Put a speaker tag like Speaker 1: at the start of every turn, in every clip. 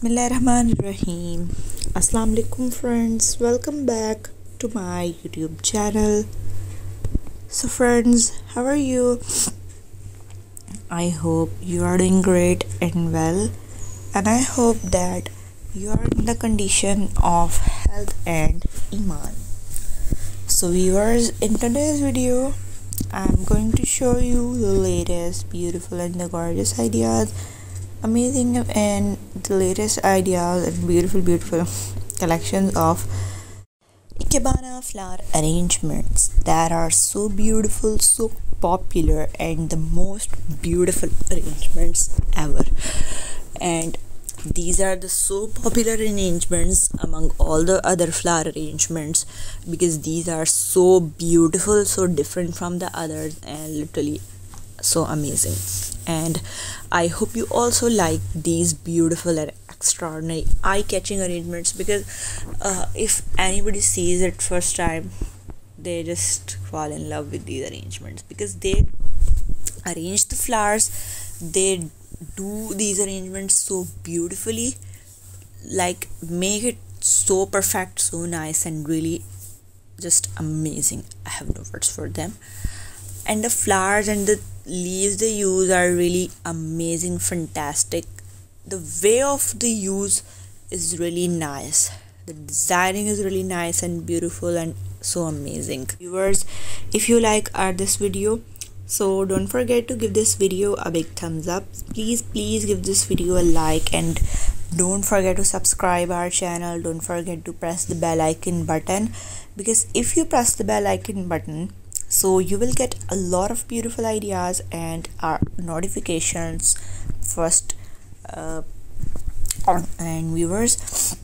Speaker 1: Bismillahirrahmanirrahim. Assalamu alaikum friends. Welcome back to my YouTube channel. So friends, how are you? I hope you are doing great and well and I hope that you are in the condition of health and iman. So viewers, in today's video, I'm going to show you the latest beautiful and the gorgeous ideas amazing and the latest ideas and beautiful beautiful collections of ikebana flower arrangements that are so beautiful so popular and the most beautiful arrangements ever. And these are the so popular arrangements among all the other flower arrangements because these are so beautiful so different from the others and literally so amazing. And i hope you also like these beautiful and extraordinary eye-catching arrangements because uh, if anybody sees it first time they just fall in love with these arrangements because they arrange the flowers they do these arrangements so beautifully like make it so perfect so nice and really just amazing. I have no words for them. And the flowers and the leaves they use are really amazing fantastic. The way of the use is really nice. The designing is really nice and beautiful and so amazing. Viewers if you like our this video so don't forget to give this video a big thumbs up. Please please give this video a like and don't forget to subscribe our channel. Don't forget to press the bell icon button because if you press the bell icon button so you will get a lot of beautiful ideas and our notifications first uh, and viewers.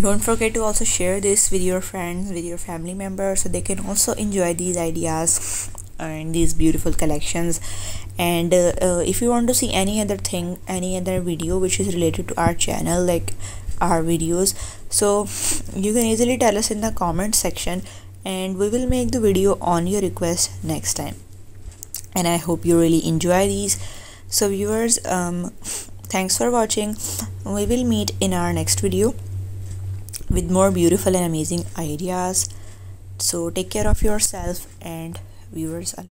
Speaker 1: Don't forget to also share this with your friends with your family members so they can also enjoy these ideas and these beautiful collections. And uh, uh, if you want to see any other thing any other video which is related to our channel like our videos so you can easily tell us in the comment section and we will make the video on your request next time. And i hope you really enjoy these. So viewers um thanks for watching. We will meet in our next video with more beautiful and amazing ideas. So take care of yourself and viewers